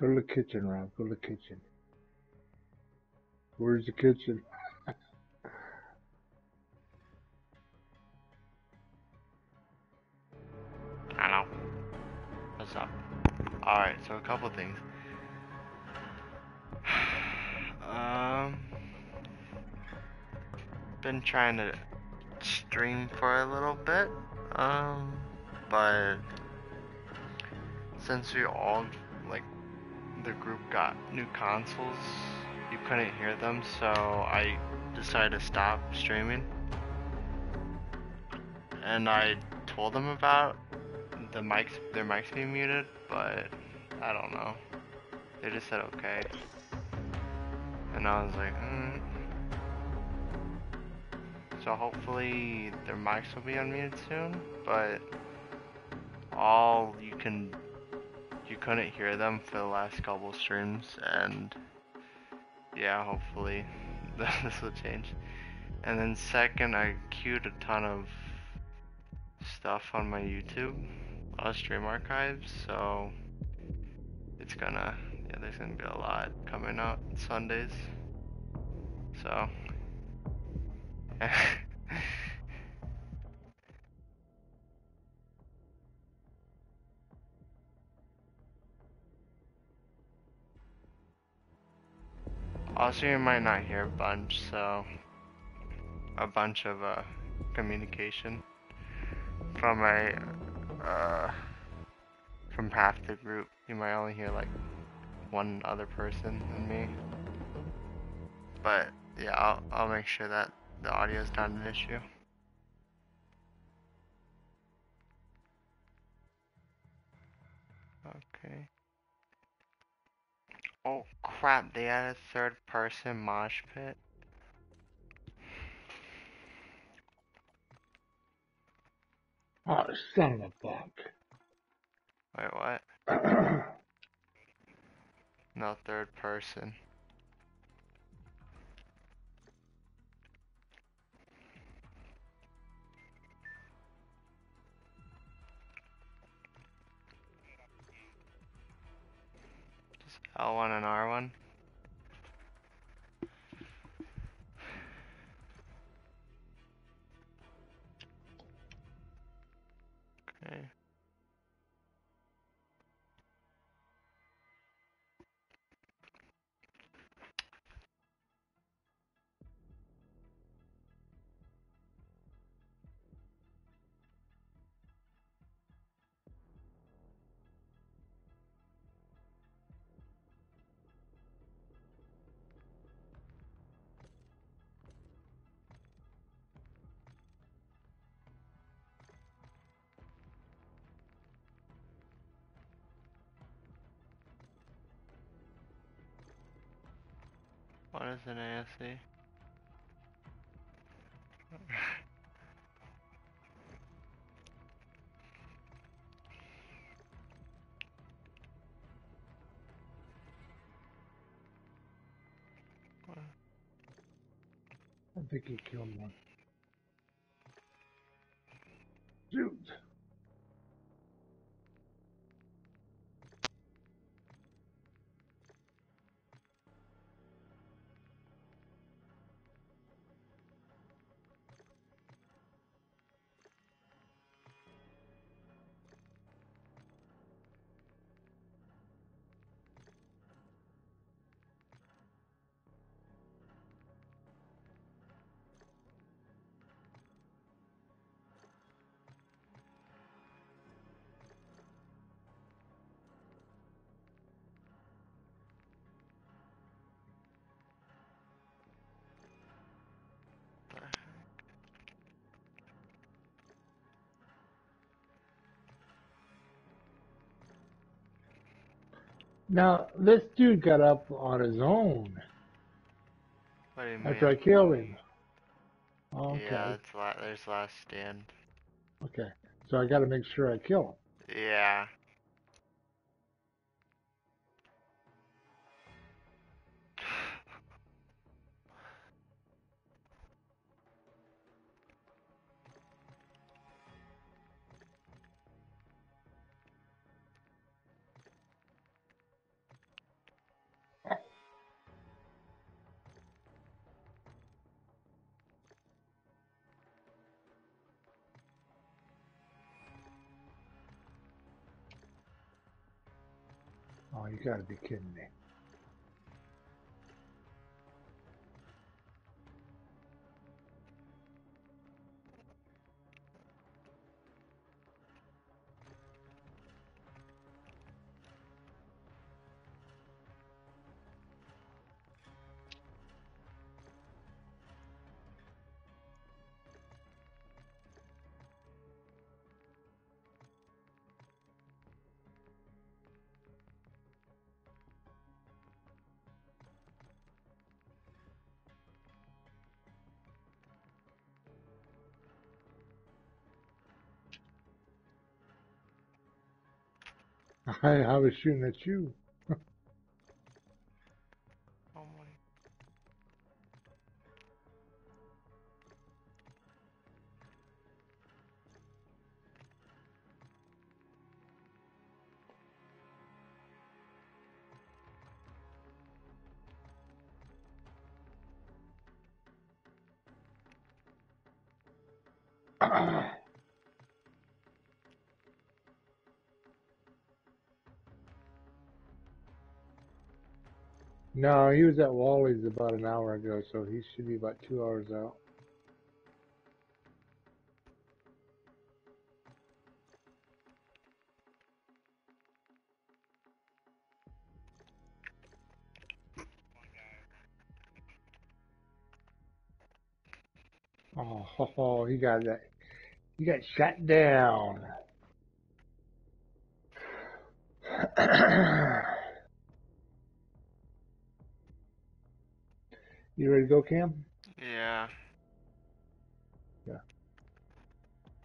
Go to the kitchen, Rob. Go to the kitchen. Where's the kitchen? I know. What's up? Alright, so a couple things. um, been trying to stream for a little bit, um, but since we all, the group got new consoles, you couldn't hear them, so I decided to stop streaming. And I told them about the mics, their mics being muted, but I don't know. They just said okay. And I was like, mm. So hopefully their mics will be unmuted soon, but all you can, you couldn't hear them for the last couple streams, and yeah, hopefully this will change. And then second, I queued a ton of stuff on my YouTube, a lot of stream archives, so it's gonna, yeah, there's gonna be a lot coming out Sundays. So, also you might not hear a bunch, so a bunch of uh, communication from a uh, from half the group. You might only hear like one other person than me. But yeah, I'll I'll make sure that the audio is not an issue. Okay. Oh crap, they had a third person mosh pit. Oh, son of a buck. Wait, what? No third person. L1 and R1. Okay. What is an ASC? I think he killed one. Now, this dude got up on his own What do you after I mean? killed him. Okay. Yeah, it's la there's last stand. Okay. So I got to make sure I kill him. Yeah. Oh, you I, I was shooting at you. No, he was at Wally's about an hour ago, so he should be about two hours out. Oh, ho, ho, he got that. He got shot down. you ready to go, Cam? Yeah. Yeah.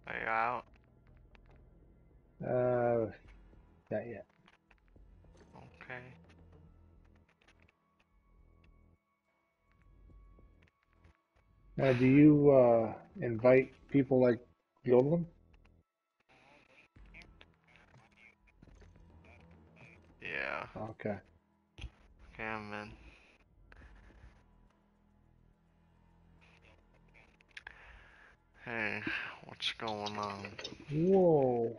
Are you out? Uh, not yet. Okay. Now, do you uh, invite people like Yodelim? Yeah. Okay. Okay, I'm Hey, what's going on? Whoa.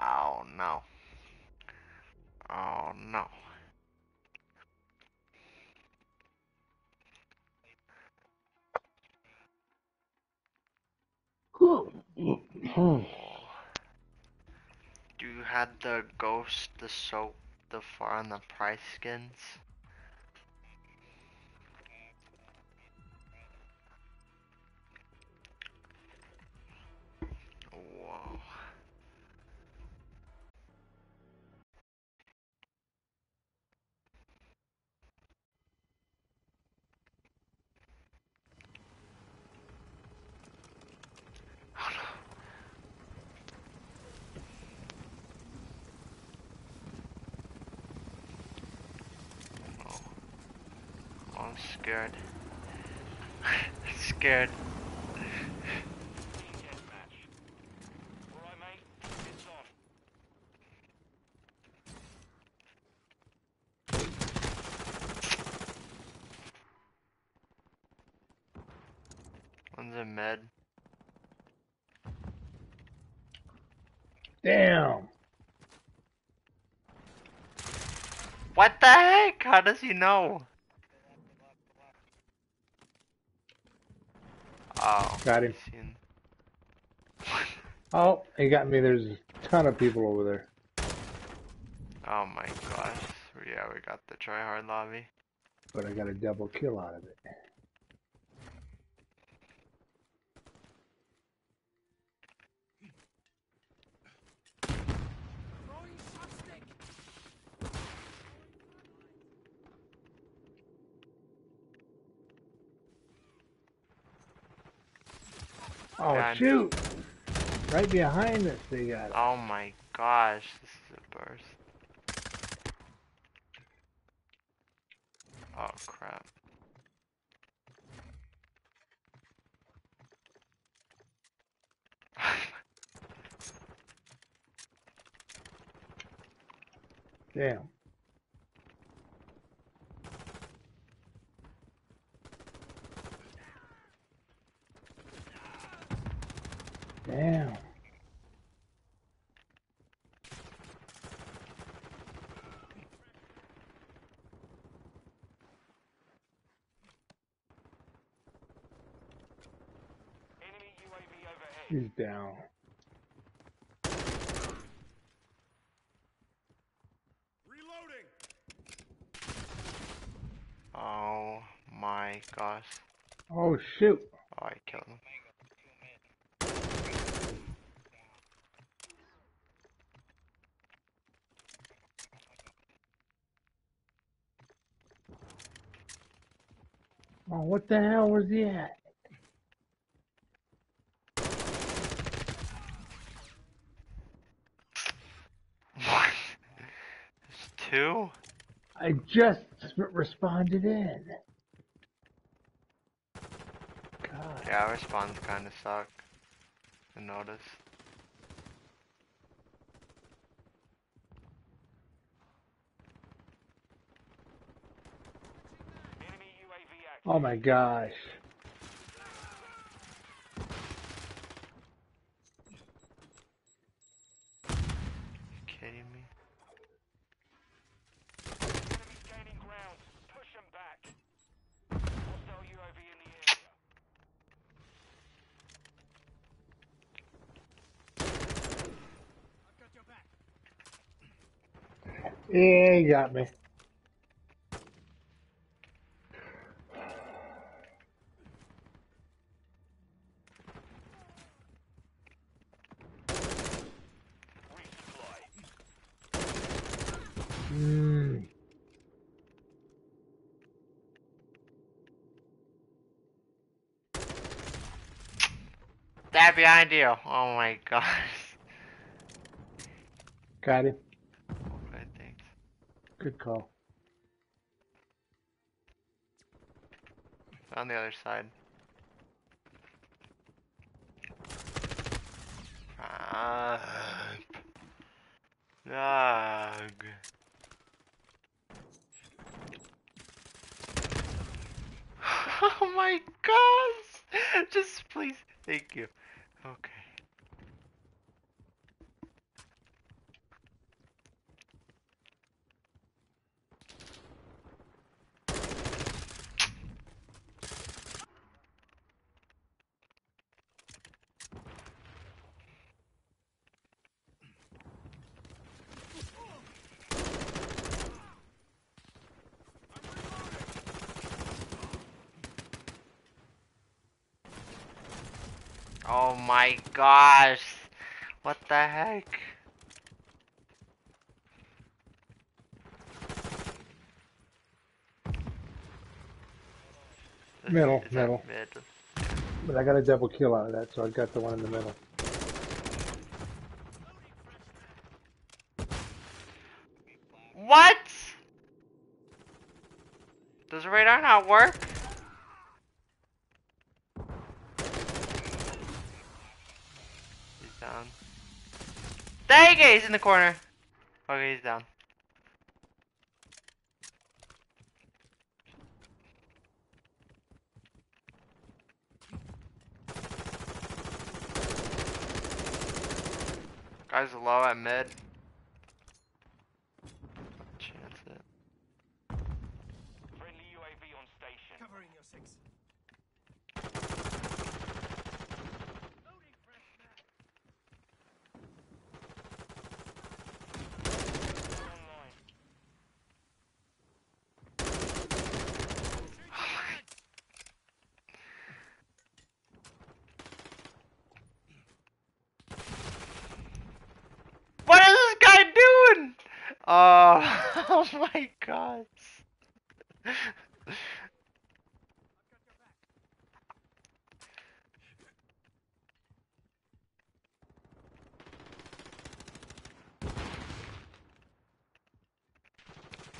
Oh no. Oh no. Do you have the ghost, the soap, the far on the price skins? Scared. scared. One's a med. Damn. What the heck? How does he know? Oh. Got him. Oh, he got me. There's a ton of people over there. Oh my gosh. Yeah, we got the try hard lobby. But I got a double kill out of it. Oh, God. shoot! Right behind us, they got it. Oh my gosh, this is a burst. Oh crap. Damn. Damn. He's down. Reloading. Oh my gosh. Oh shoot. What the hell was he at? What? There's two? I just responded in. God. Yeah, our spawns kinda suck. I noticed. Enemy UAV active. Oh my gosh. You kidding me? Enemies gaining ground. Push them back. Hostile UAV in the area. I've got your back. Yeah, he got me. Mm. That behind you! Oh my gosh. Got him. Okay, thanks. Good call. On the other side. Ah. Ugh. Oh my gosh! Just please, thank you. Okay. Oh my gosh! What the heck? Middle, is middle. Mid. But I got a double kill out of that, so I got the one in the middle. What? Does the radar not work? He's down. He's in the corner. Okay, he's down. Guys low at mid. Chance it. Friendly UAV on station. Covering your six. Online. What is this guy doing? Oh, oh my god. They're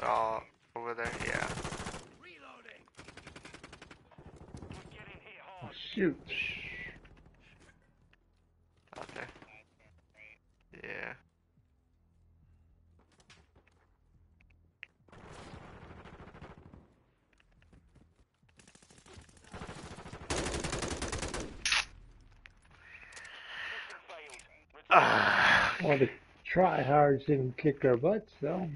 all over there, yeah. Reloading. We're getting Oh, hard. shoot. Out there. Yeah. Mission failed. Return. Ah. Well, the tryhards didn't kick our butts, though.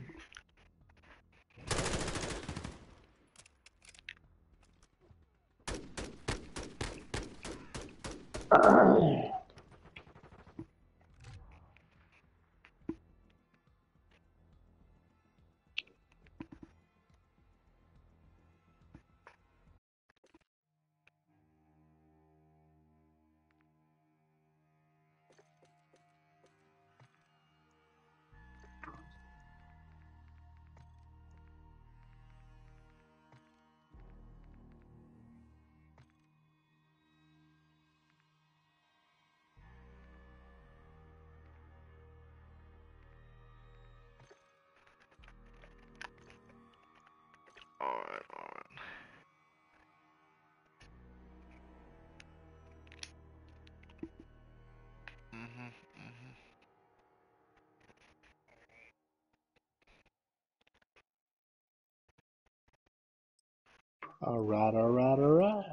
Alright, alright, alright.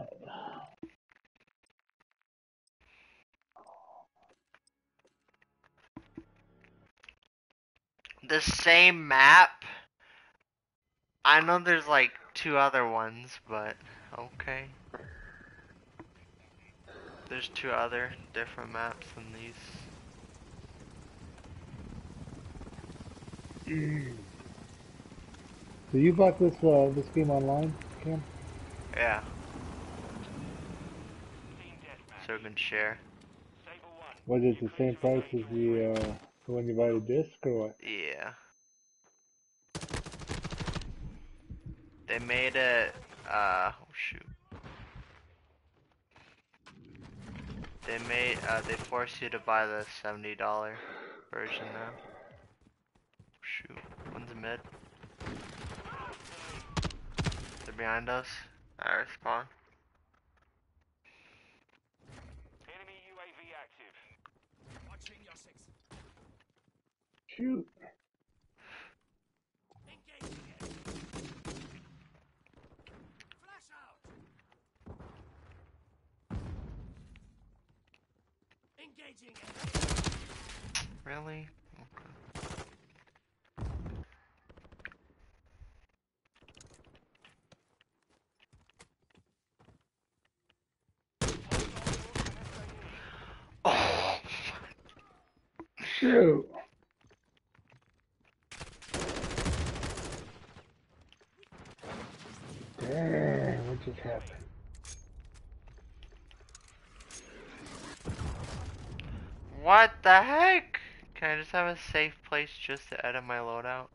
The same map? I know there's like two other ones, but okay. There's two other different maps than these. So you bought this uh, this game online, Cam? Yeah, so we can share. Was it the same price as the uh, when you buy the disc or what? Yeah. They made it, uh, oh shoot. They made, uh, they force you to buy the $70 version now. Shoot, one's a mid. They're behind us. I respawn. Enemy UAV active. Watching your six. Shoot. Engaging. Flash out. Engaging. Really? Shoot. Dang, what just happened? what the heck? Can I just have a safe place just to edit my loadout?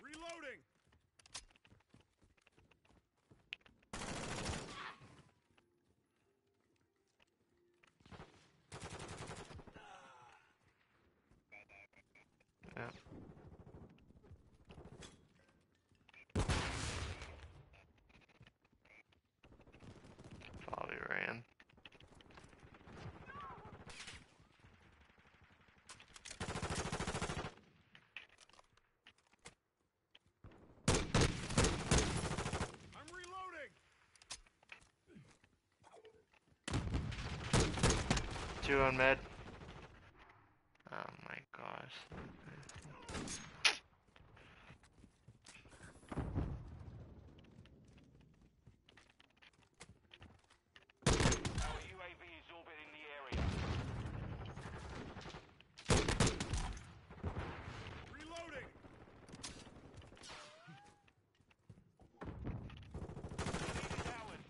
Reloading. Yeah. Probably ran. I'm reloading. Two on mid. Oh my gosh. Our UAV is orbiting the area. Reloading. Lead is ours.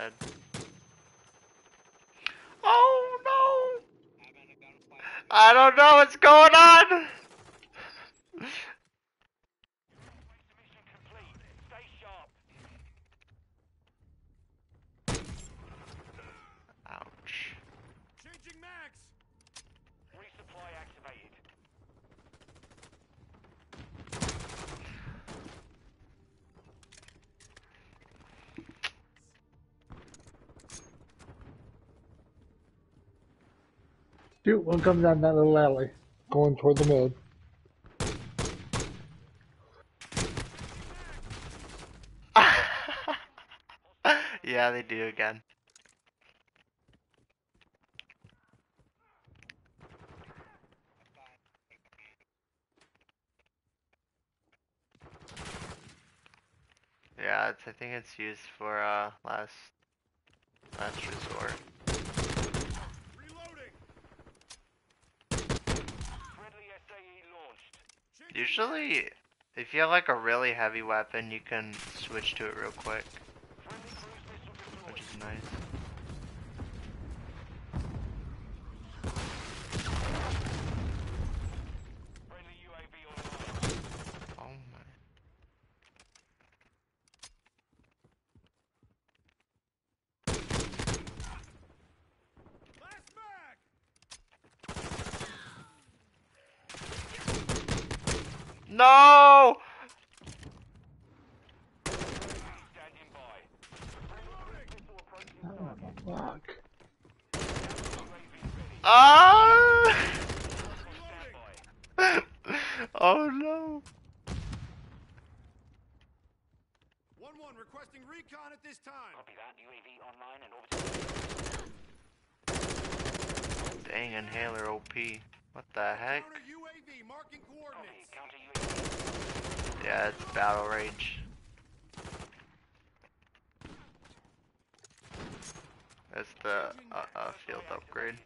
One on mid. Oh no! I don't know what's going on! Mission complete. Stay sharp. Ouch. Changing mags. Resupply activated. Shoot, one comes down that little alley, going toward the mid. yeah, they do again. Yeah, I think it's used for uh last last resort. Reloading. Friendly SAE launched. Changing Usually, if you have like a really heavy weapon, you can switch to it real quick, which is nice. Friendly UAV online. Oh my. Last mag. No! Standing by. Fuck. Ah! Oh no! 1-1 requesting recon at this time. Copy that. UAV online and orbiting. Dang, inhaler OP. What the heck? Counter UAV marking Copy. coordinates. Counter UAV. Yeah, it's battle rage. That's the uh, uh, field upgrade.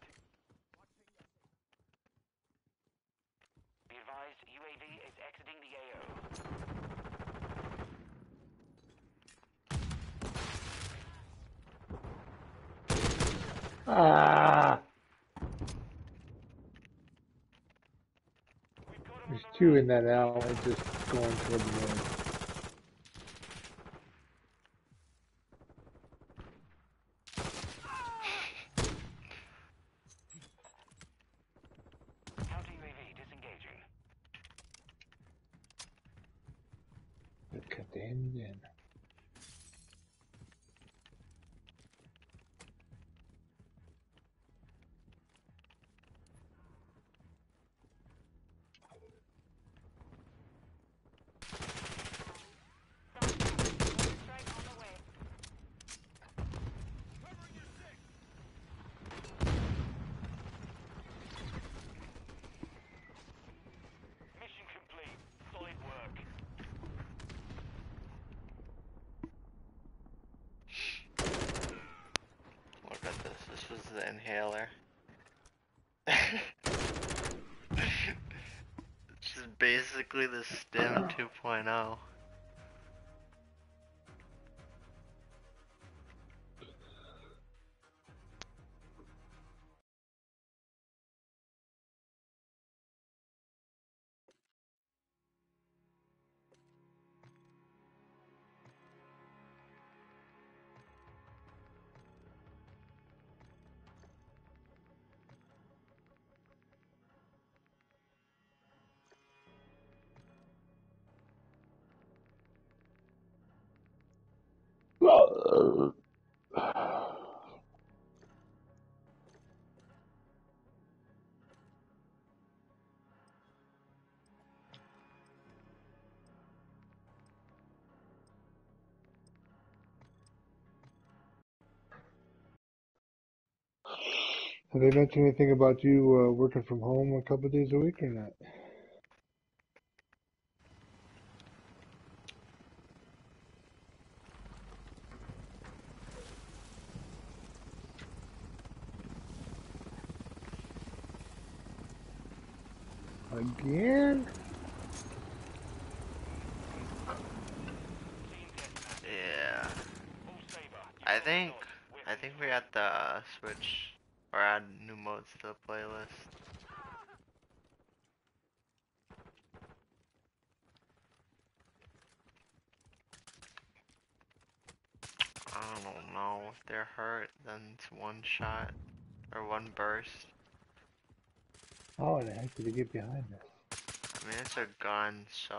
Be advised, UAV is exiting the AO. Ah! We've got 'em on There's two in that alley just going toward the north. Have they mentioned anything about you uh, working from home a couple of days a week or not? Again? Team deathmatch. Yeah. All saber. You I got think the nod. We're I think we have to uh, switch or add new modes to the playlist. I don't know if they're hurt, then it's one shot or one burst. How the heck did he get behind us? I mean, it's a gun, so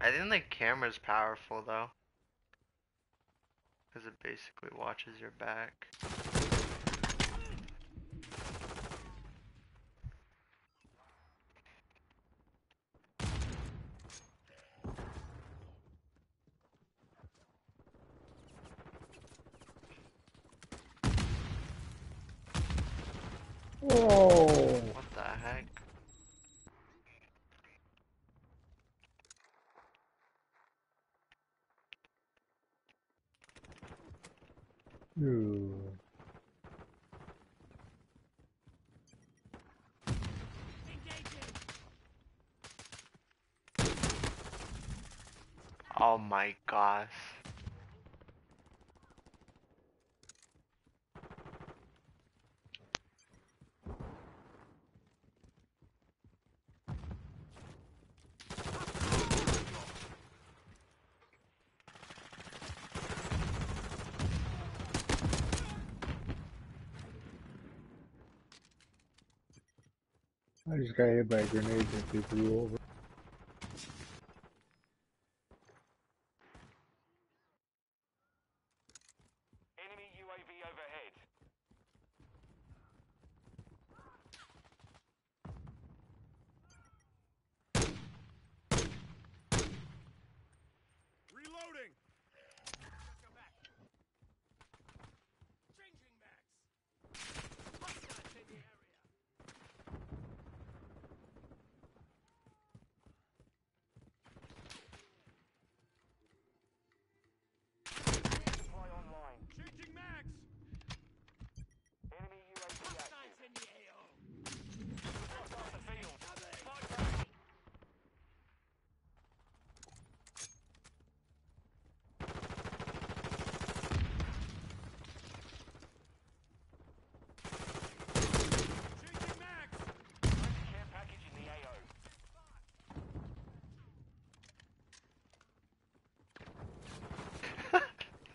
I think the camera's powerful though. Because it basically watches your back. Oh my gosh. I just got hit by a grenade and people blew over.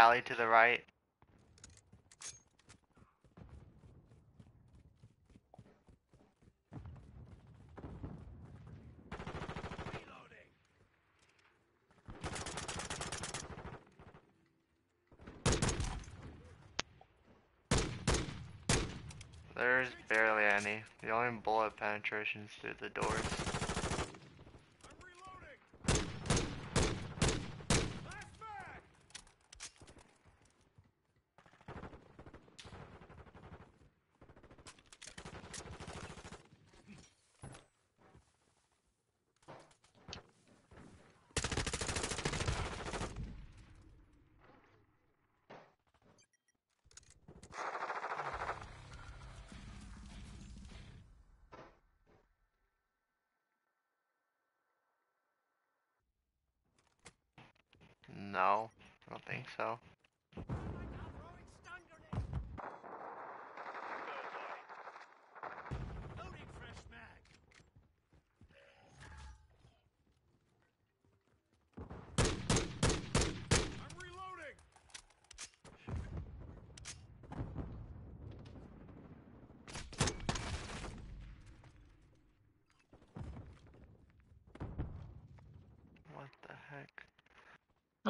alley to the right. There's barely any. The only bullet penetration is through the doors. No, I don't think so.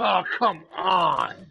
Oh, come on.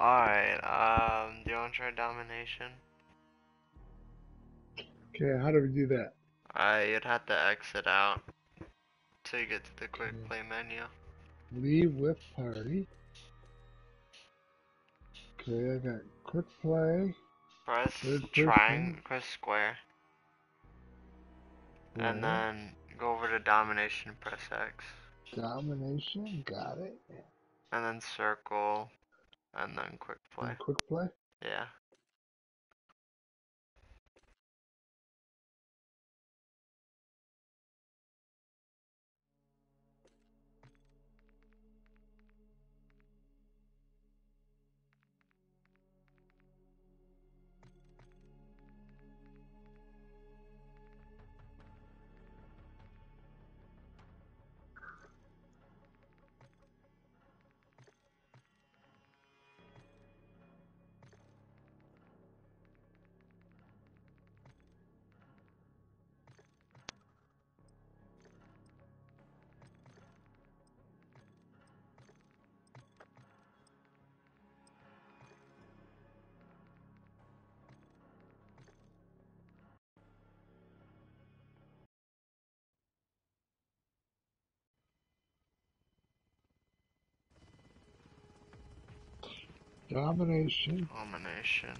Alright, um, do you want to try domination? Okay, how do we do that? Uh, you'd have to exit out you get to the quick Okay. play menu. Leave with party. Okay, I got quick play. Press triangle, press square, and then go over to domination, press X, Domination, got it. and then circle, and then quick play. And quick play. Yeah. Domination.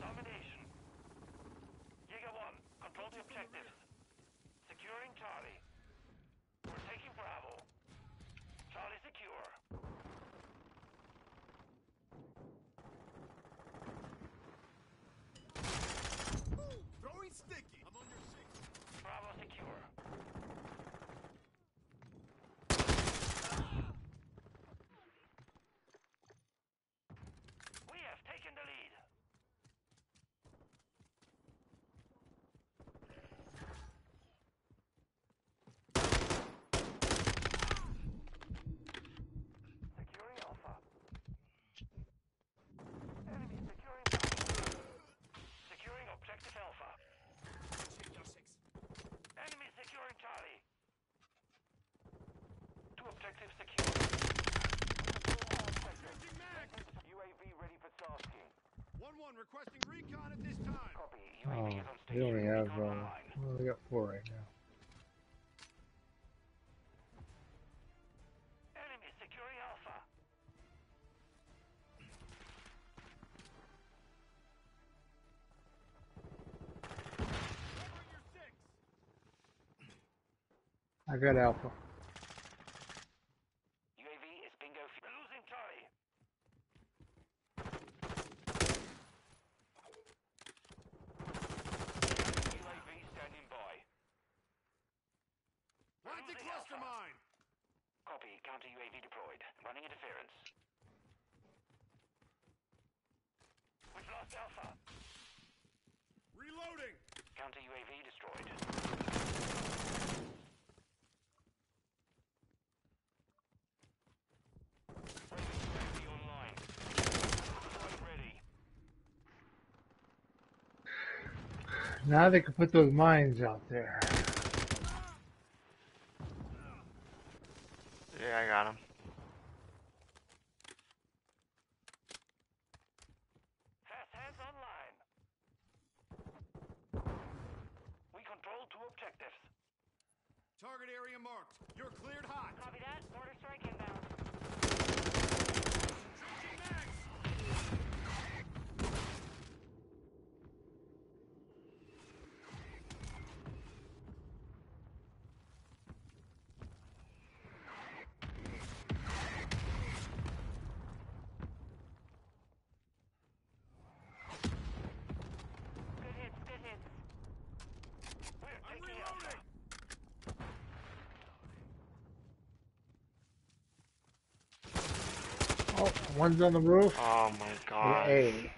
Domination. Giga 1, control the objectives. Securing Charlie. We're taking Bravo. Charlie secure. Throwing sticky. I'm on your six. Bravo secure. We have taken the lead. Securing Alpha. Enemy securing Bravo. Securing objective Alpha. Enemy securing Charlie. Two objectives secure. UAV ready for tasking. One one requesting recon at this time. Copy. Oh, is on we only have, uh, online. we only got four right now. Enemy securing Alpha. Covering your six. I got Alpha. UAV is bingo. f- We're losing Charlie. UAV standing by. Planting Losing cluster Alpha. mine. Copy. Counter UAV deployed. Running interference. We've lost Alpha. Reloading. Counter UAV destroyed. UAV online. Deployed ready. Now they can put those mines out there. Yeah, I got him. Fast hands online. We control two objectives. Target area marked. You're cleared hot. Copy that. Mortar strike inbound. Changing mags. Good hits, good hits. We're I'm taking Alpha. reloading. Oh, one's on the roof. Oh my god. A.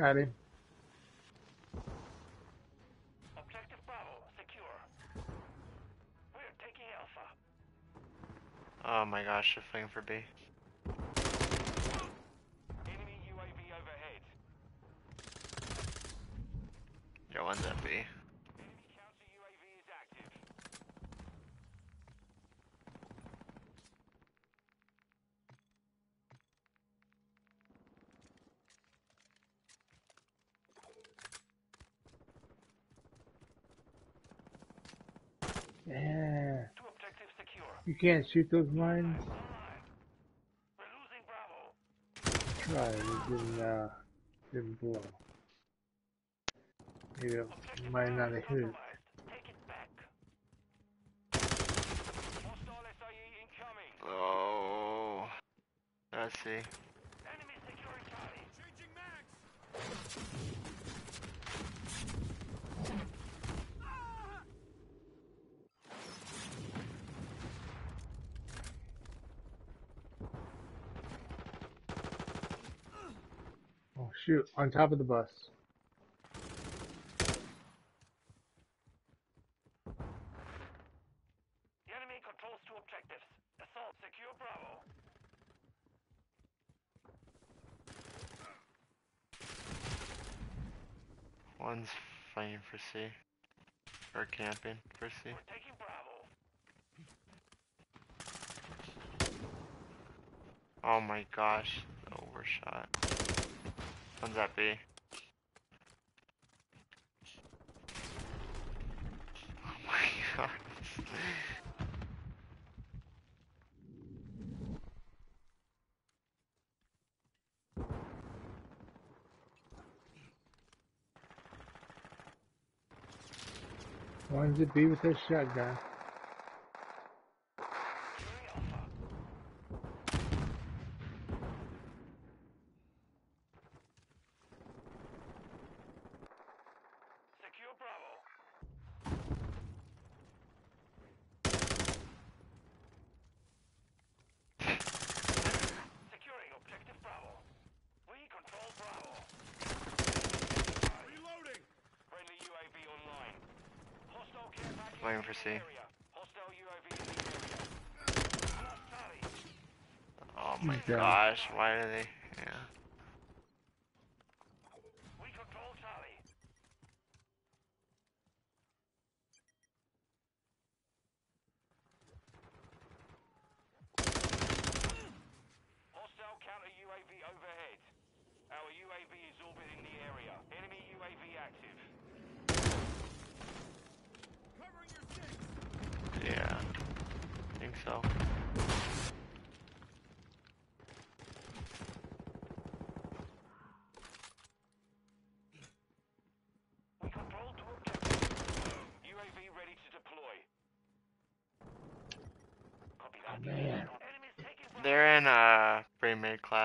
Got him. Objective Bravo, secure. We're taking Alpha. Oh my gosh, they're for B. can't shoot those mines? Try, it didn't, uh, didn't blow. Maybe it might not have hit it. Oh, I see. Shoot, on top of the bus. Enemy controls two objectives. Assault secure Bravo. One's fighting for C. Or camping for C. We're taking Bravo. Oh my gosh, overshot. One's at B. Oh my god. Why it be with his shotgun? why are they?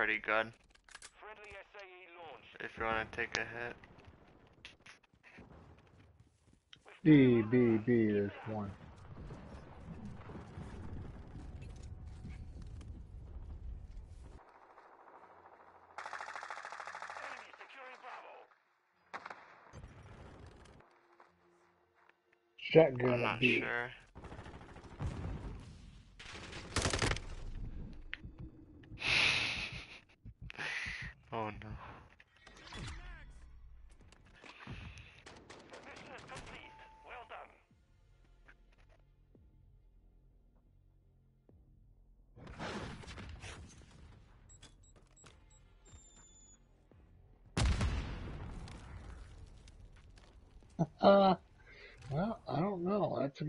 pretty good. Friendly SAE launch. If you want to take a hit. B, B, B, there's one. Shotgun I'm not sure.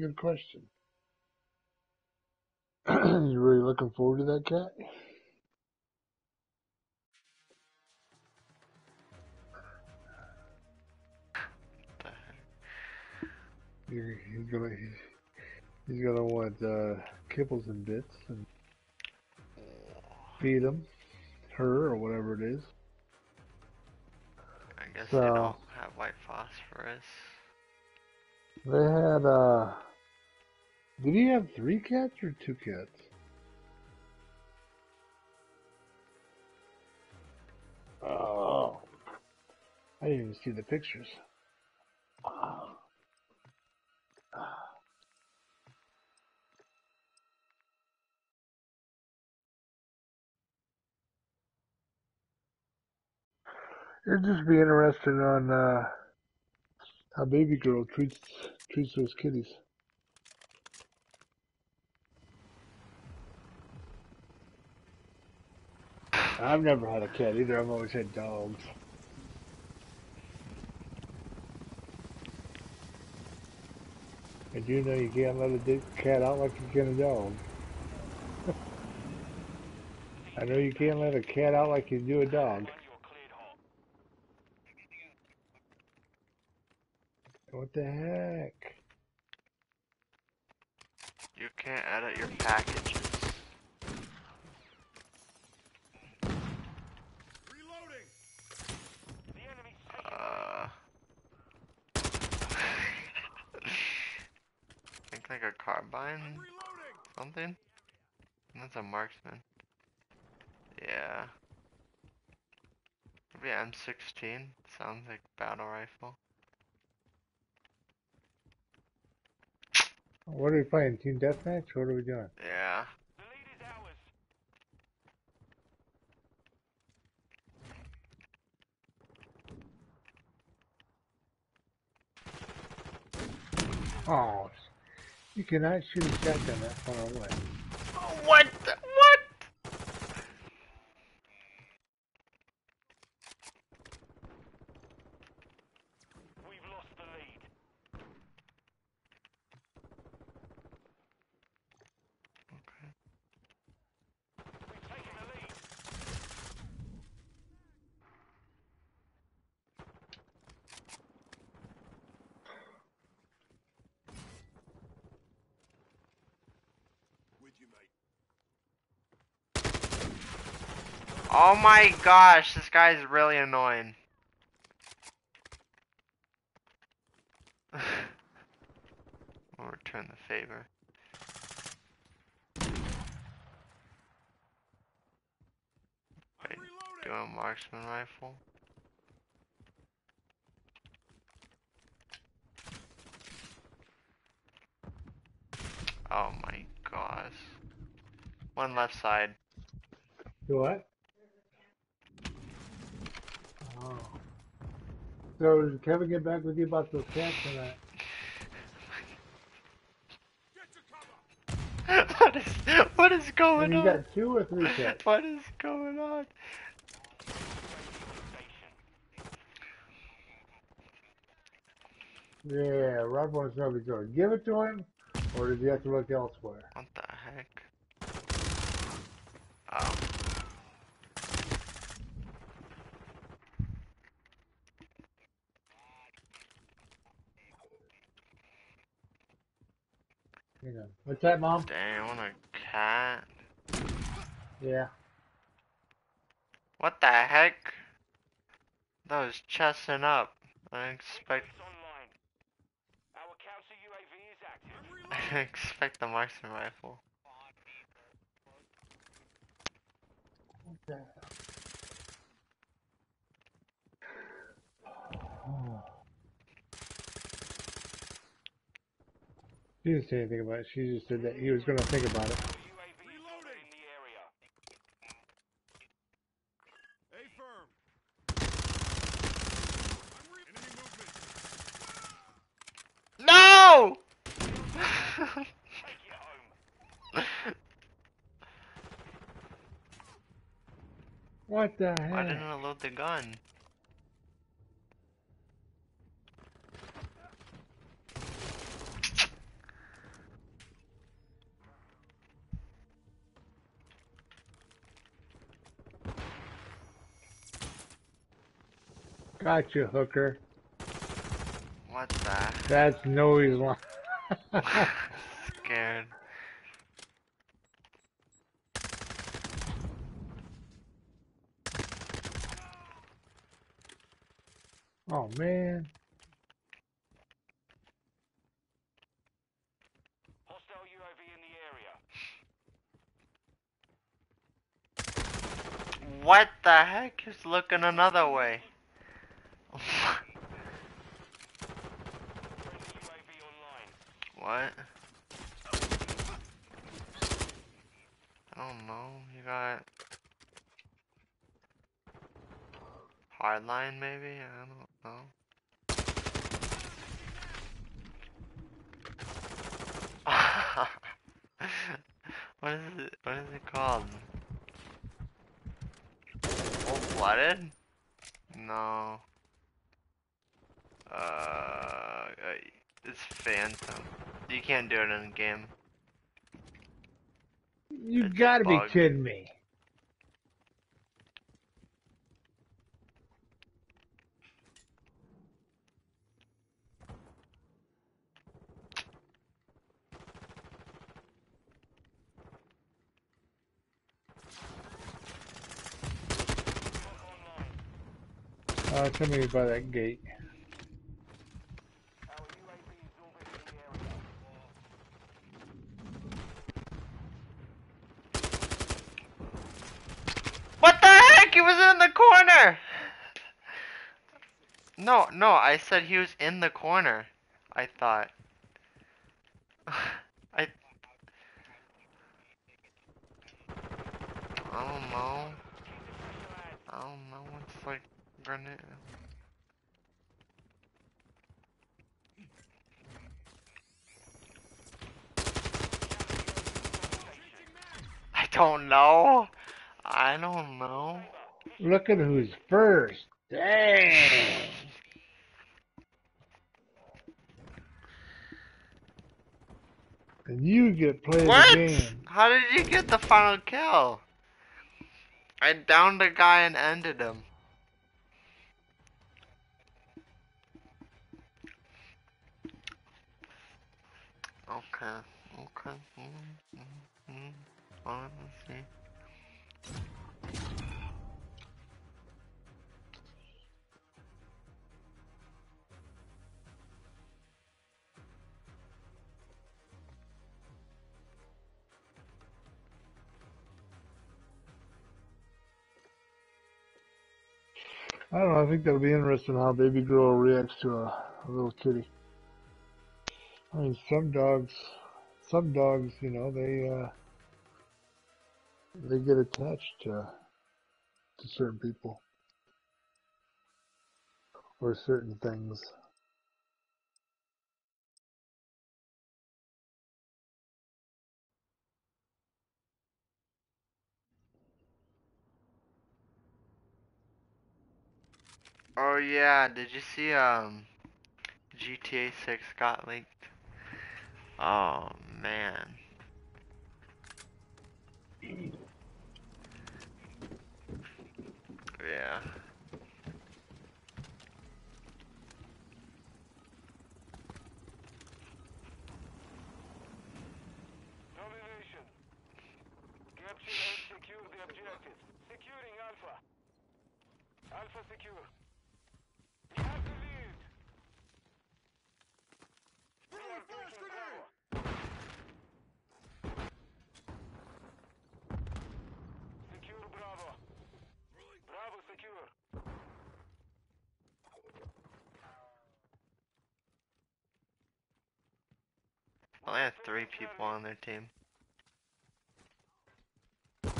Good question. you really looking forward to that cat? What the heck? You're, he's gonna he's, he's gonna want uh, kibbles and bits and feed him, her or whatever it is. I guess So- they don't have white phosphorus. They had uh, did he have three cats or two cats? Oh, I didn't even see the pictures. It'd just be interesting on uh, how baby girl treats treats those kitties. I've never had a cat either. I've always had dogs. And you know you can't let a cat out like you can a dog. I know you can't let a cat out like you do a dog. What the heck? You can't edit your packages. Reloading. The enemy's taking Uh. think like a carbine, Reloading. something. That's a marksman. Yeah. Maybe M16. Sounds like battle rifle. What are we playing? Team deathmatch? What are we doing? Yeah. The lead is ours. Oh, you cannot shoot a shotgun that far away. What? the- What? We've lost the lead. Okay. We've taken the lead. With you, mate. Oh my gosh, this guy's really annoying. I'll return the favor. Wait. Do a marksman rifle. Oh my gosh. One left side. Do what? So did Kevin get back with you about those cats or not? Get to cover. what is what is And going you on? got two or three cats? What is going on? Yeah, Rob wants to know if he's going to give it to him, or does he have to look elsewhere? What the heck? What's that, Mom? Damn, what a cat. Yeah. What the heck? That was chesting up. I expect It's online. Our counter UAV is active. I'm I reloading. didn't expect the marksman rifle. She didn't say anything about it. She just said that he was going to think about it. Our UAV is Reloading. in the area. A firm. I'm re- Enemy movement. No! Take it home. What the Why heck? didn't I load the gun? Gotcha, hooker. What the? That's noise line. Scared. oh man. Hostile UAV in the area. What the heck is looking another way? Friendly UAV online. What? I don't know. You got hardline maybe? I don't know. what is it? What is it called? Full blooded? No. Uh, it's Phantom. You can't do it in game. You gotta be kidding me. Uh, tell me by that gate. Our UAV is orbiting the area. What the heck? He was in the corner! No, no, I said he was in the corner. I thought. I. I don't know. I don't know. It's like grenade. I don't know. I don't know. Look at who's first. Dang. And you get played What? game. How did you get the final kill? I downed a guy and ended him. Okay, okay. Mm, mm, mm. Alright, let's I don't know. I think that'll be interesting how baby girl reacts to a, a little kitty. I mean, some dogs, some dogs, you know, they uh, they get attached to to certain people or certain things. Oh yeah, did you see um GTA 6 got leaked? Oh man. Yeah. Secure the objective. Securing Alpha. Alpha secure. Only have three people on their team. Control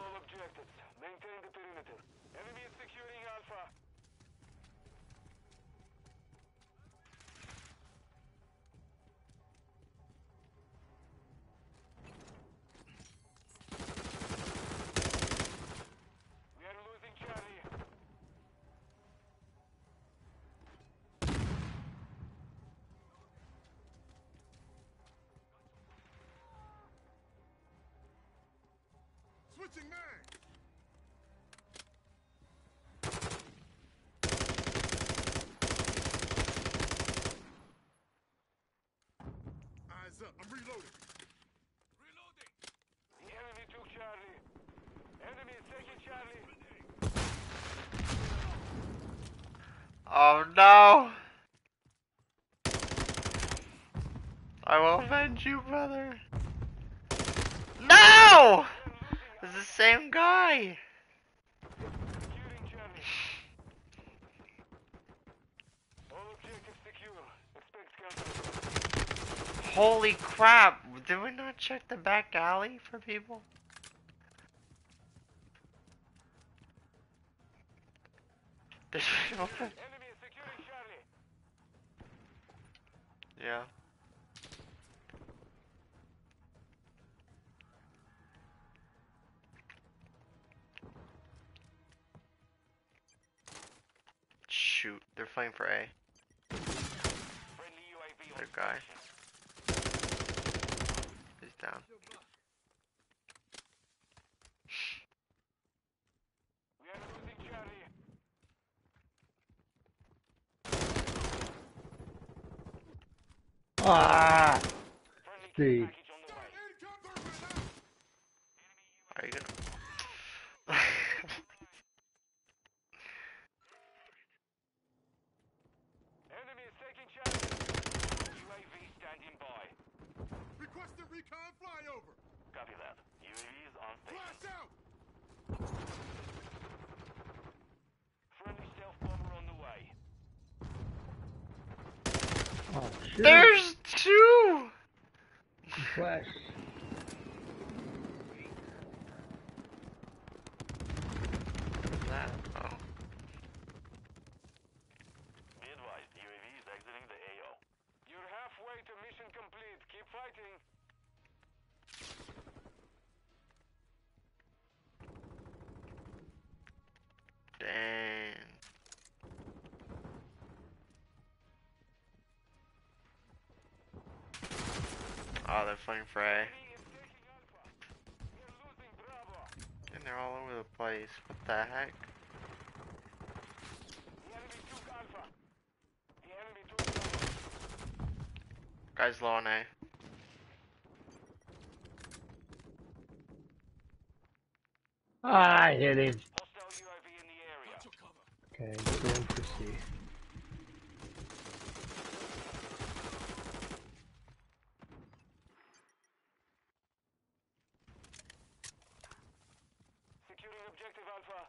all objectives. Maintain the perimeter. Enemy is securing Alpha. Switching mag. Eyes up. I'm reloading. Reloading. The enemy took Charlie. Enemy is taking Charlie. Oh no! I will avenge you, brother. No! It's the same guy. Securing Charlie. All objectives secure. Expect counter. Holy crap! Did we not check the back alley for people? There's people. Enemy securing Charlie. Yeah. They're fighting for A. Their guy. He's down. Ah! Friendly See. care package on the way. Income thermite out. Are you gonna? Enemy is taking Charlie. UAV standing by. Requesting recon flyover. Copy that. UAV is on station. Blast out. Friendly stealth bomber on the way. Oh shit! There's two. flash. What's that? Oh. Be advised, UAV is exiting the AO. You're halfway to mission complete. Keep fighting. Dang. Oh, they're fighting for A. Enemy is taking Alpha. Losing Bravo. And they're all over the place. What the heck? Guys low on A. Ah, I hit him. Hostile UAV in the area. Okay, going for C. Securing objective Alpha.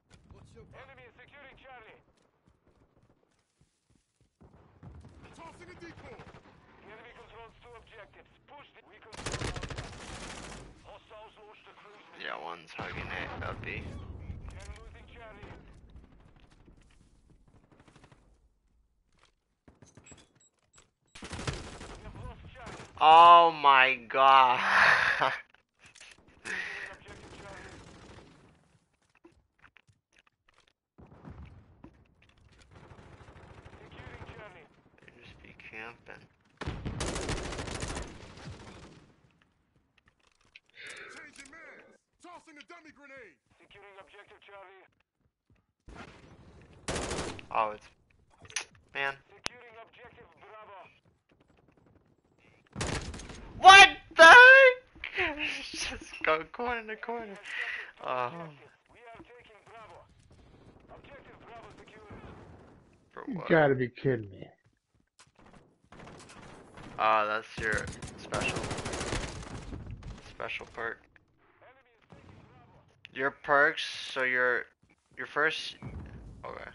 What's your Enemy is securing Charlie. tossing a decoy? The enemy controls two objectives. Push the... We control Hostiles launched a cruise. Yeah, one's hugging A. That'd be. They're losing Charlie. We have lost Charlie. Oh my god. Securing objective Charlie. Securing Charlie. they just be camping. Changing man. Tossing a dummy grenade. Securing objective Charlie. Oh, it's. Man. Securing objective Bravo. What the heck? just go corner to corner. Um, We are taking Bravo. Objective Bravo secured. for uh, You gotta be kidding me. Oh, that's your special. Special perk. Enemy is taking Bravo. Your perks, so your your first okay.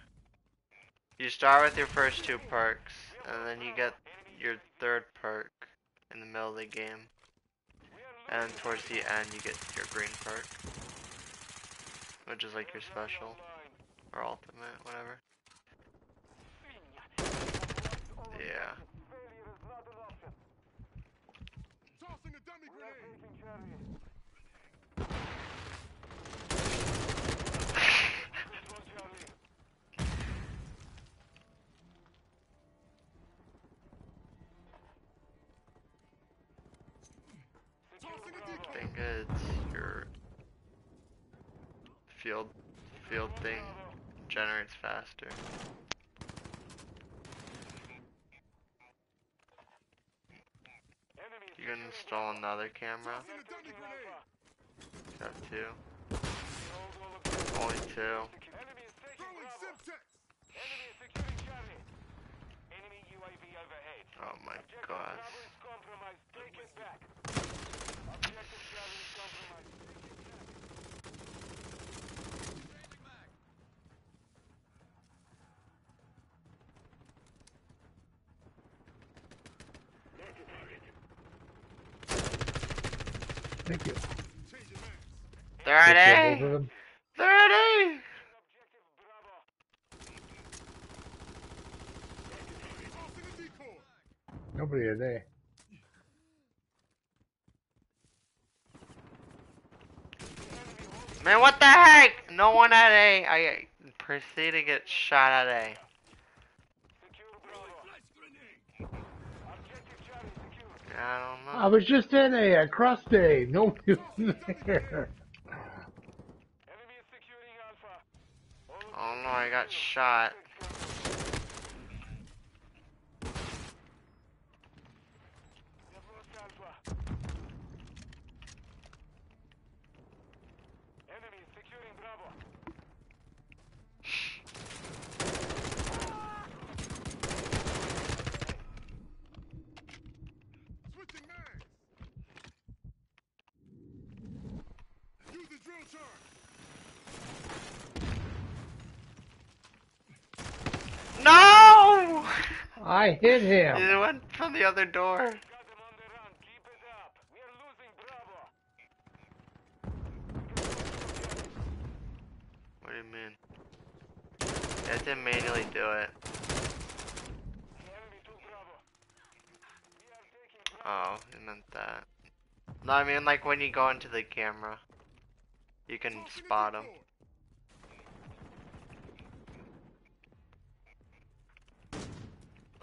You start with your first two perks, and then you get your third perk in the middle of the game. And towards the end, you get your green perk. Which is like your special. Or ultimate, whatever. Yeah. Tossing a dummy grenade. I decoy. think it's your field field thing generates faster. You can install another camera. Tossing a dummy grenade. Got two. Only two. Enemy is taking 30! 30! Nobody in there. Man, what the heck? No one at A. I proceed to get shot at A. I don't know. I was just in A. I crossed A. Nobody was there. Oh no, I got shot. We have lost Alpha. Enemy is securing Bravo. Switching mags. Use the drill charge. No! I hit him. It went from the other door. What do you mean? Have to manually do it. Oh, you meant that. No, I mean like when you go into the camera. You can spot them. decoy.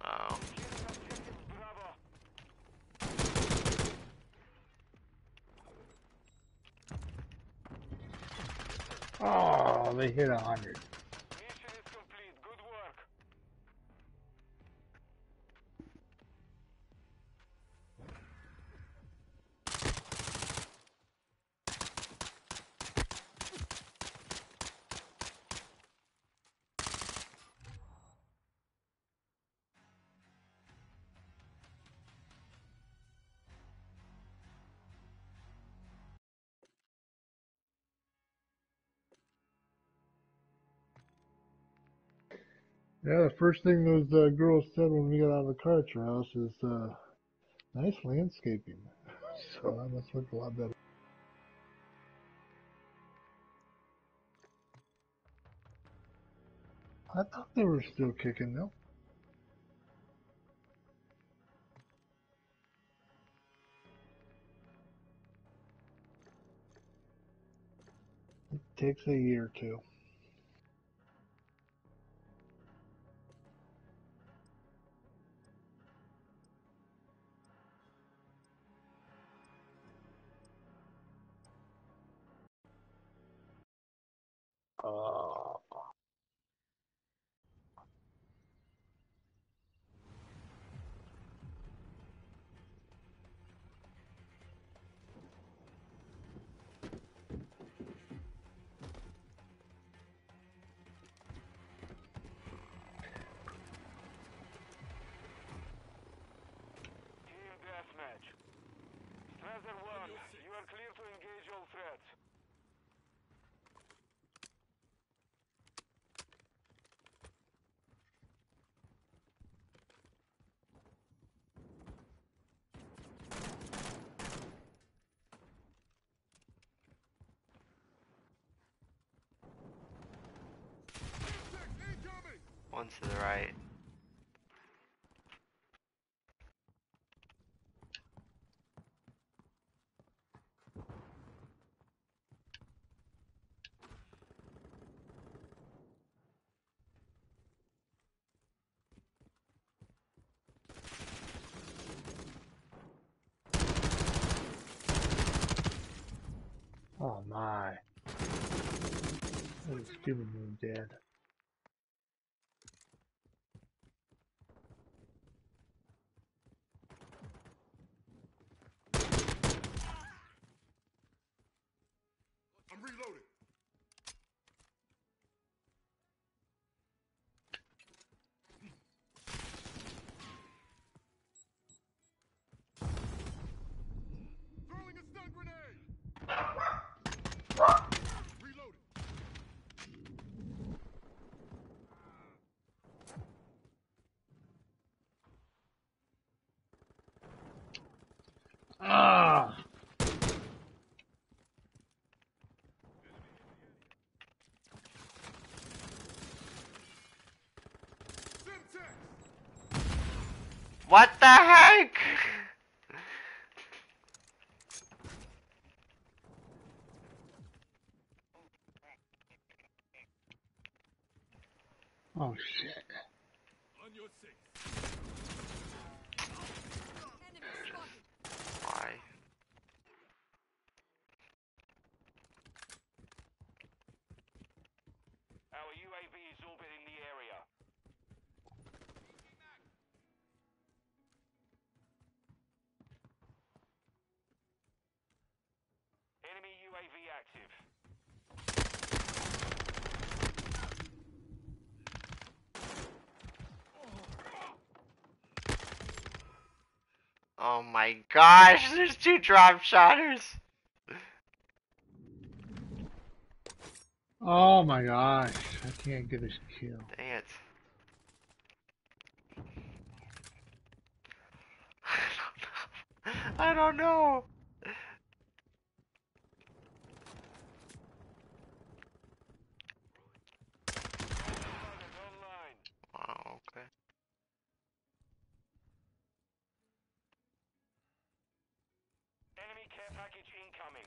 Oh. Killing objective Bravo. Oh, they hit a hundred. Yeah, the first thing those uh, girls said when we got out of the car at your house is, uh, nice landscaping. so that must look a lot better. I thought they were still kicking though. It takes a year or two. Oh. One to the right. What the heck? Oh shit. On your six. Why? Our UAV is orbiting the area. Enemy UAV active. Oh my gosh, there's two drop shotters. Oh my gosh. I can't get his kill. Dang it. I don't know. Target online. Oh, okay. Enemy care package incoming.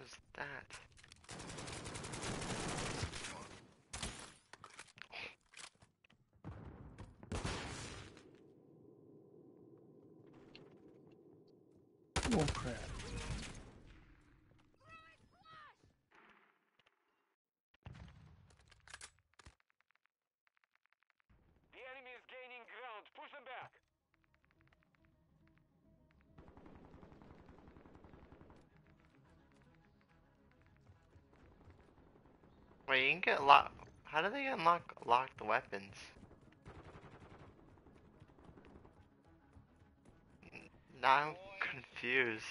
What's that? The enemy is gaining ground. Push them back. Wait, you can get lock. How do they unlock lock the weapons? Now confused.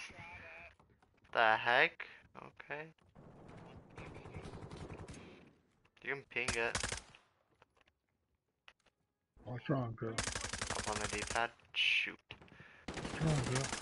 The heck? Okay. You can ping it What's wrong, girl? up on the D-pad. Shoot. What's wrong, girl?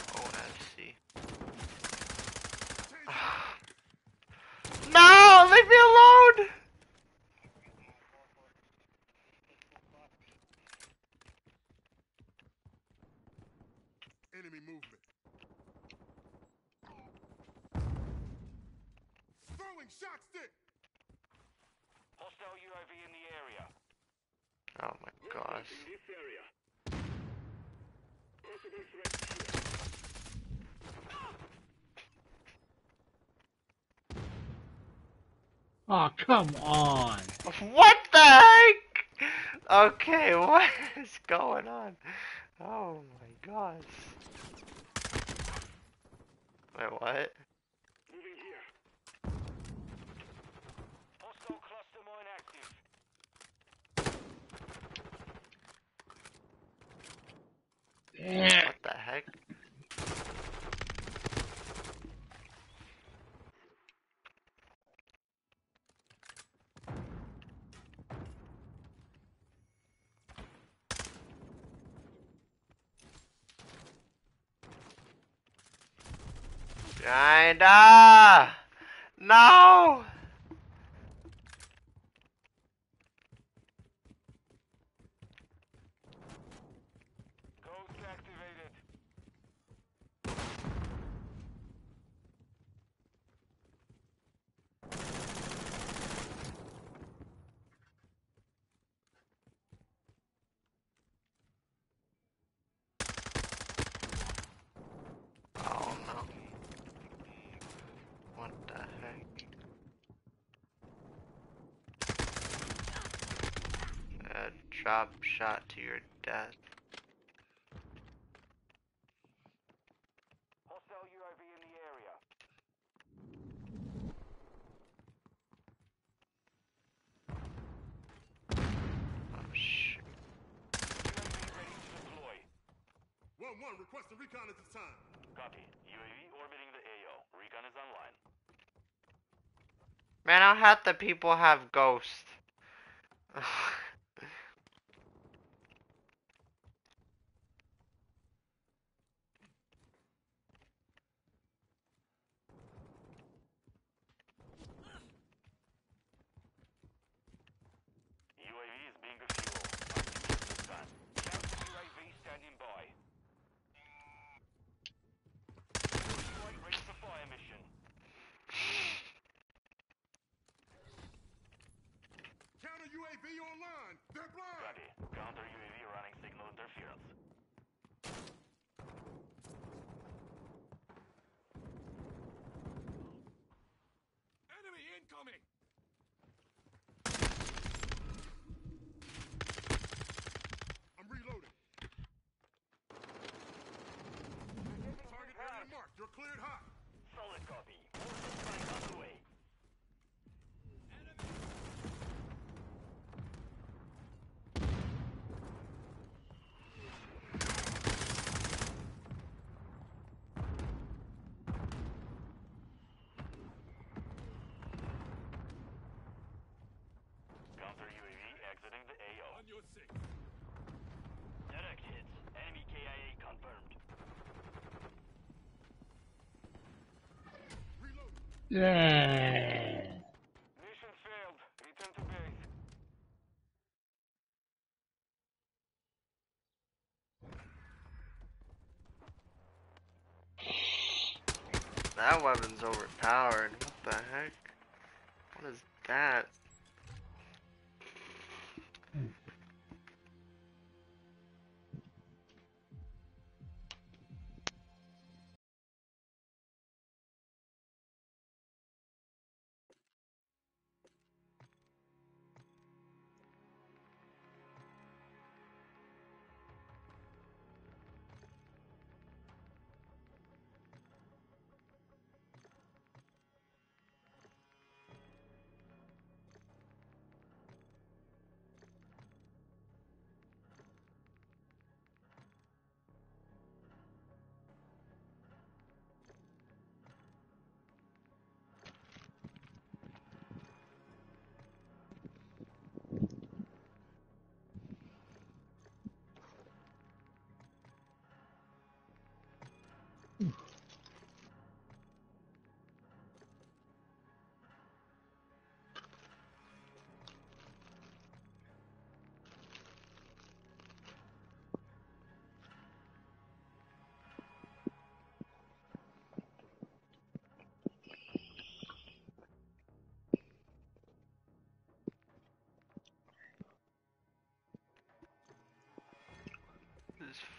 Oh, come on. What the heck? Okay, what is going on? Oh my gosh. Wait, what? What the heck? Kinda. No! people have ghosts. Yeah. Mission failed. Return to base. That weapon's overpowered. What the heck? What is that?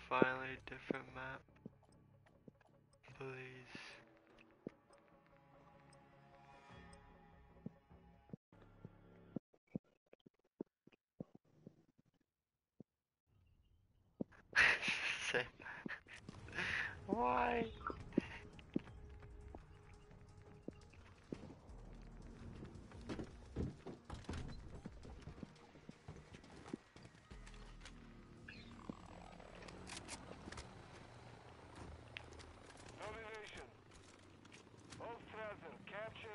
Finally, a different map, please?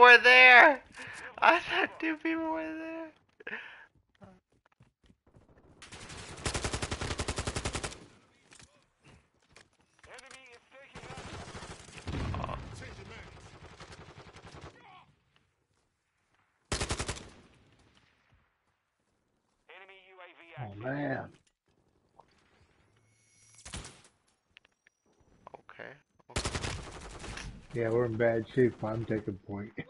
were there. I thought two people were there. Oh man. Okay. okay. Yeah, we're in bad shape. I'm taking point.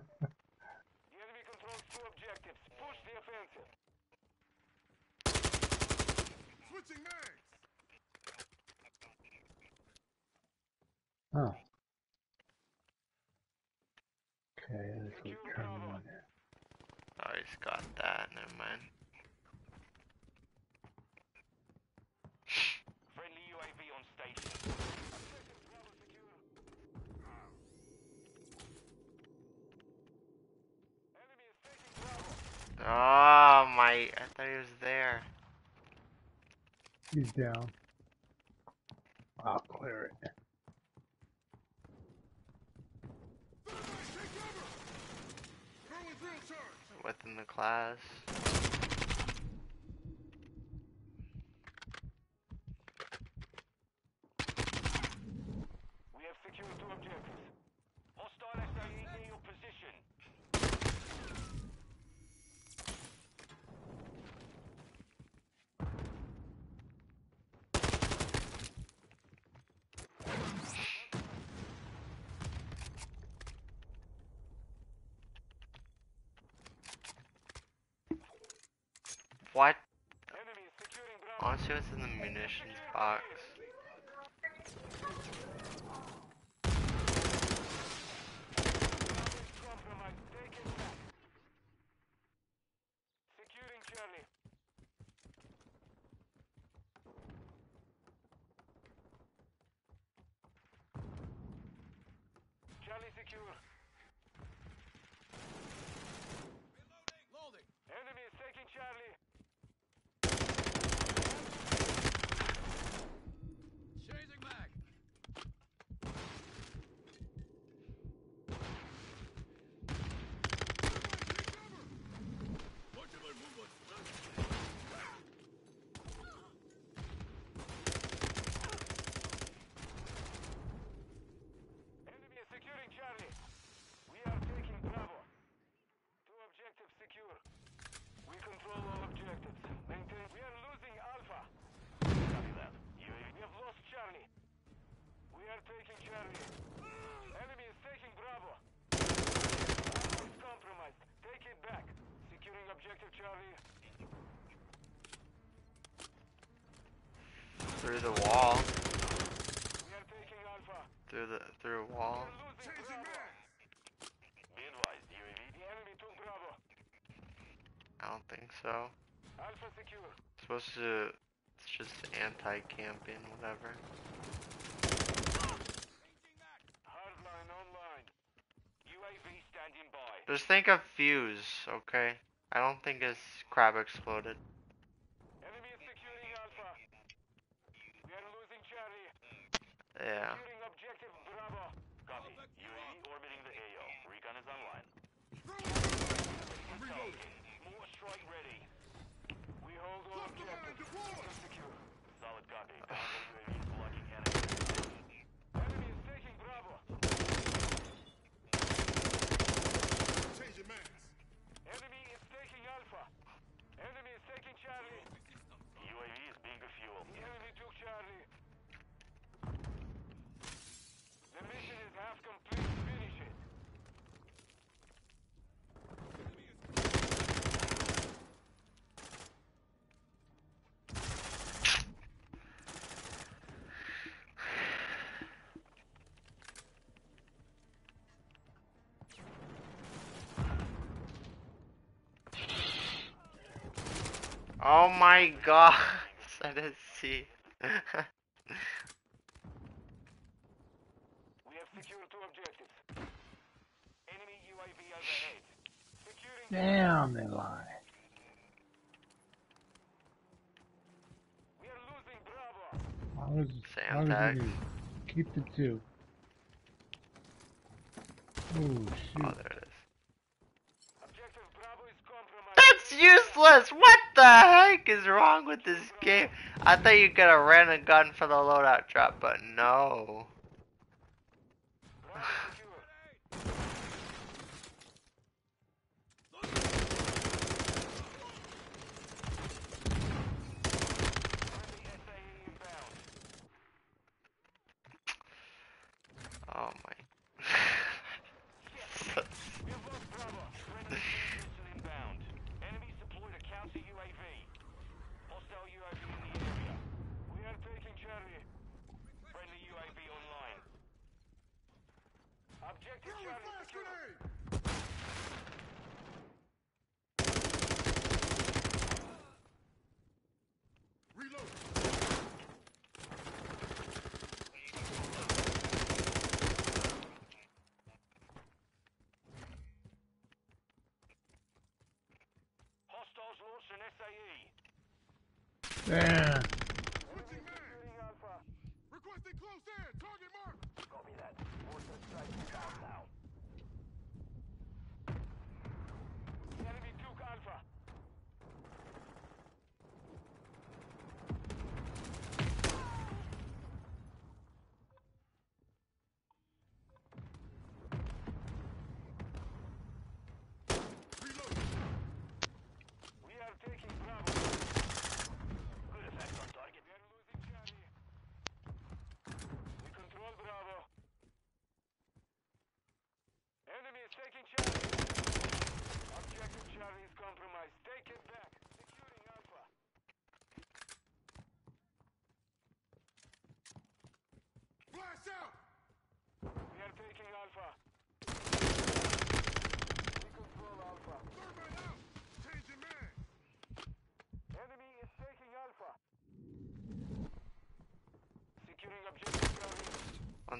down. through the wall. Through the through a wall. I don't think so. Supposed to it's just anti-camping, whatever. Just think of fuse, okay? I don't think it's crab exploded. Yeah. Oh my god, I didn't see. we have secured two objectives. Enemy UAV overhead. Securing Damn, they lie. We are losing Bravo. I was, Sam I was keep the two. Oh, shoot. Oh, there it is. Objective Bravo is compromised. That's useless! What the heck is wrong with this game? I thought you could have ran a gun for the loadout drop, but no. Yeah.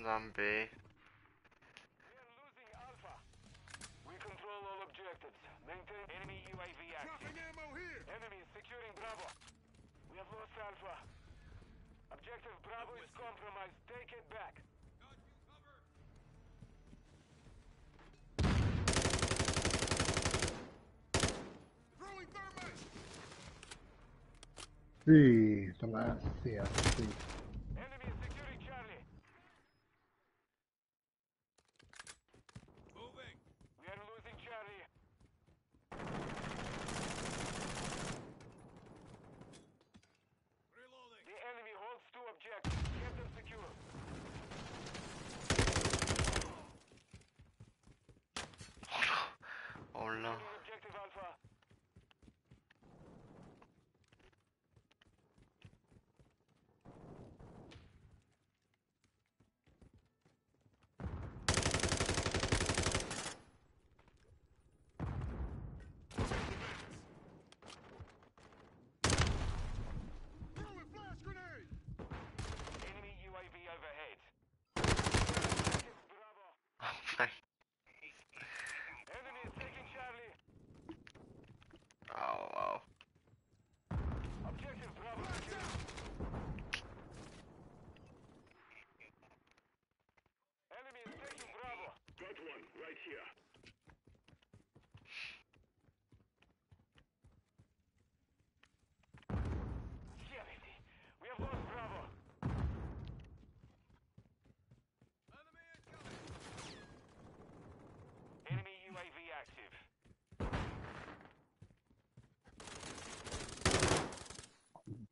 One's on B. We're losing Alpha. We control all objectives. Maintain enemy UAV action. ammo here! Enemy is securing Bravo. We have lost Alpha. Objective Bravo is compromised. Take it back. Three, the last, yeah.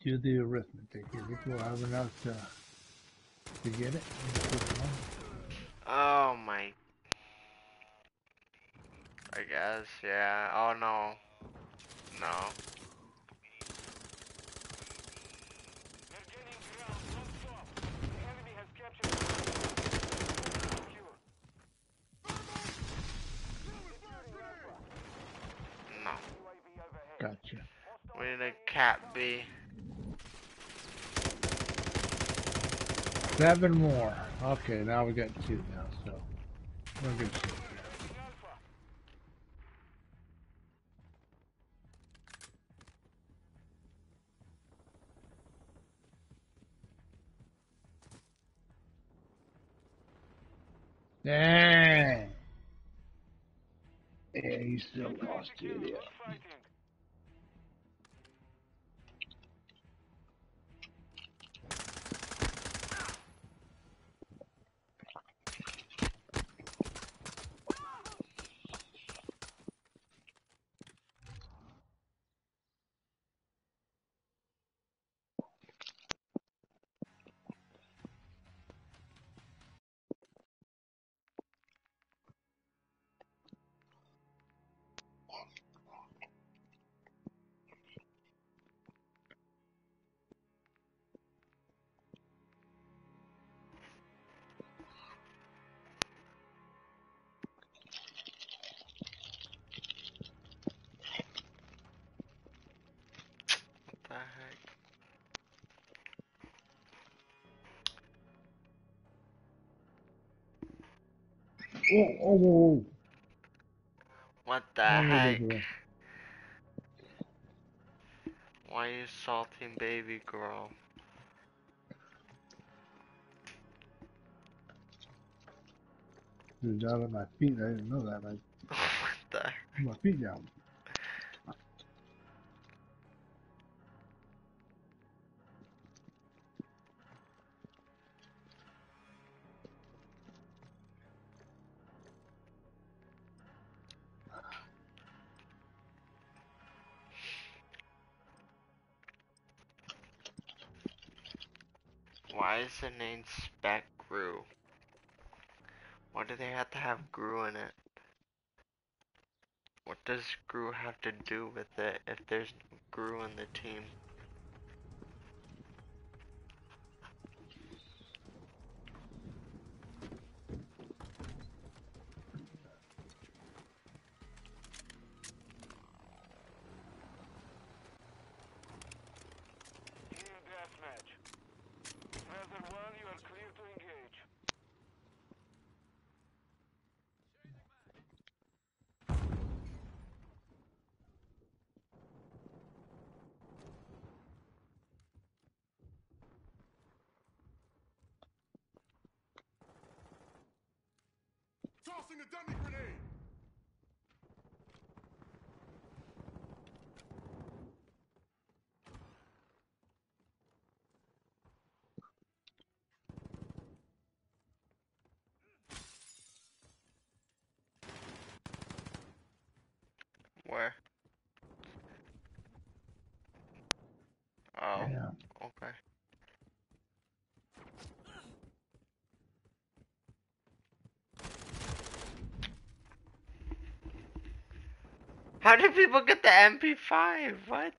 Do the arithmetic. Think we'll have enough to, to get it? Oh my. I guess, yeah. Oh no. No. They're gaining ground non-stop. The enemy has captured secure. No. UAV overhead. Gotcha. We need a cat B. Seven more. Okay, now we got two now, so we're good. Dang. Yeah, you still lost it. Yeah. What the heck? Why are you salting baby girl? Was down at my feet. I didn't know that. I what the heck? my feet down. Why do they have to have Gru in it? What does Gru have to do with it if there's Gru in the team? Team deathmatch. Razor 1, you are clear to engage. Tossing a dummy grenade! Where? Oh, Yeah. okay. How did people get the MP5? What?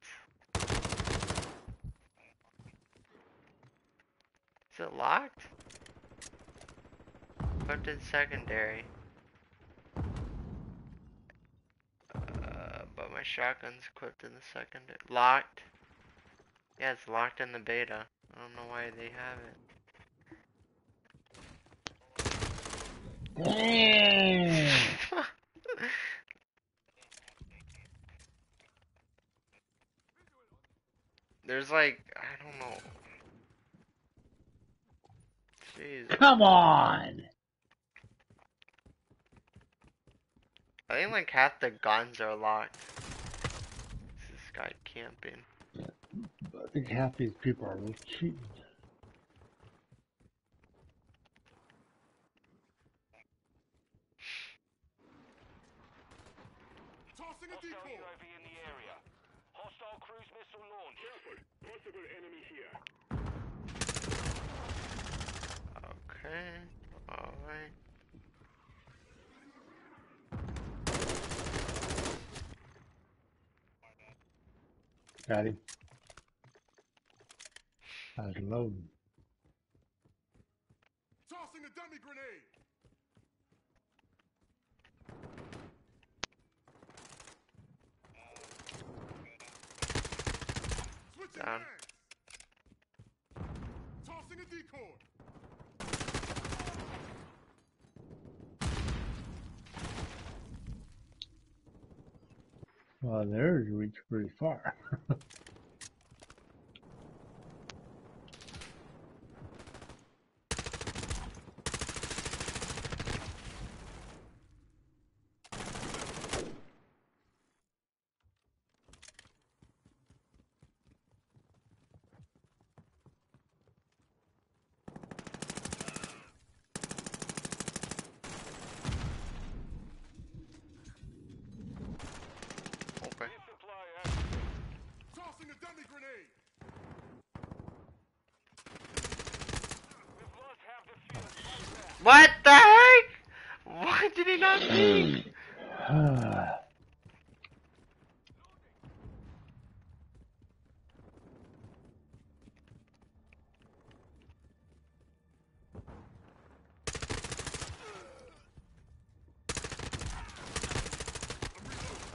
Is it locked? Equipped in secondary. Uh, but my shotgun's equipped in the secondary. Locked? Yeah, it's locked in the beta. I don't know why they have it. Dang. There's like, I don't know. Jeez. Come on. I think like half the guns are locked. This guy camping. I think half these people are cheating. Tossing a Hostile decoy! UAV in the area. Hostile cruise missile launch. Okay. Alright. Got him. I was loading. Tossing a dummy grenade. Switching Down. Tossing a decoy. Well, theirs reached pretty far. Okay. Resupply active. Tossing a dummy grenade. We've lost half the field. Fight back. What the heck? Why did he not see?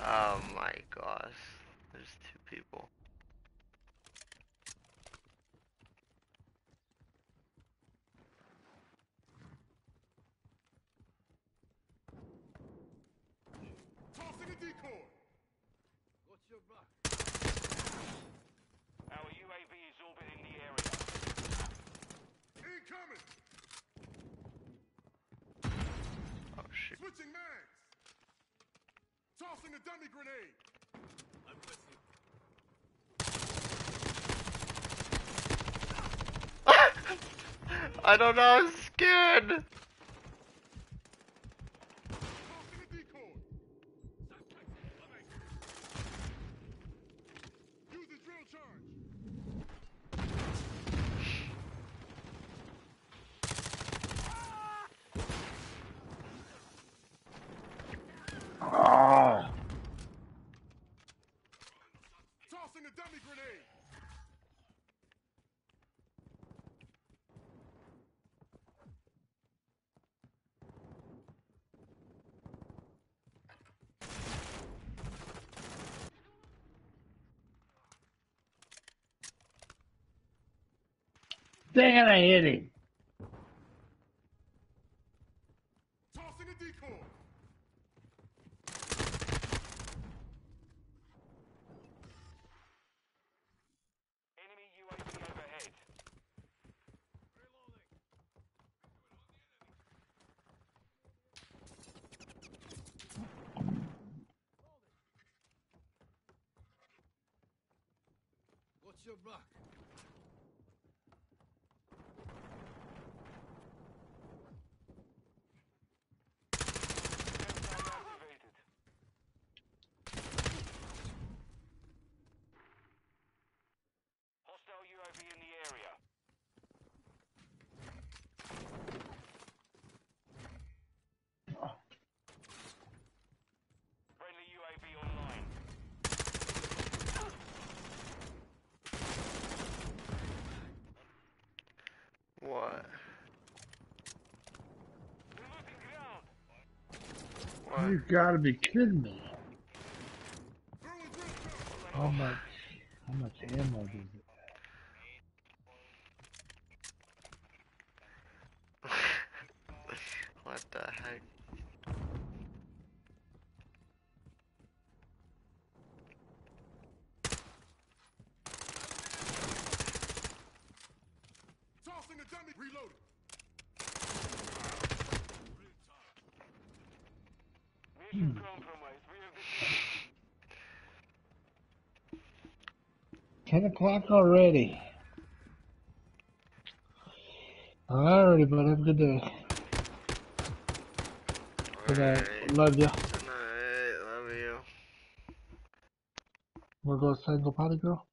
Oh my gosh. There's two people. Tossing a decoy. What's your back? Our UAV is orbiting the area. Incoming. Oh shoot. Switching mags. Tossing a dummy grenade. I'm with you. I don't know, I'm scared. Tossing a decoy. Use the drill charge. Ah, Tossing a dummy grenade. Dang it, I hit him. Tossing a decoy. Enemy UAV overhead. What's your back? Sensor activated. Hostile UAV in the area. Friendly UAV online. What? We're losing ground. What? You gotta be kidding me. How much, how much ammo does it? what the heck? Tossing a dummy. Reloading. Mission compromised. We have the Ten o'clock already. Alrighty, bud. Have a good day. Good night. Love ya. Good night. Love you. Wanna go outside and go potty, girl?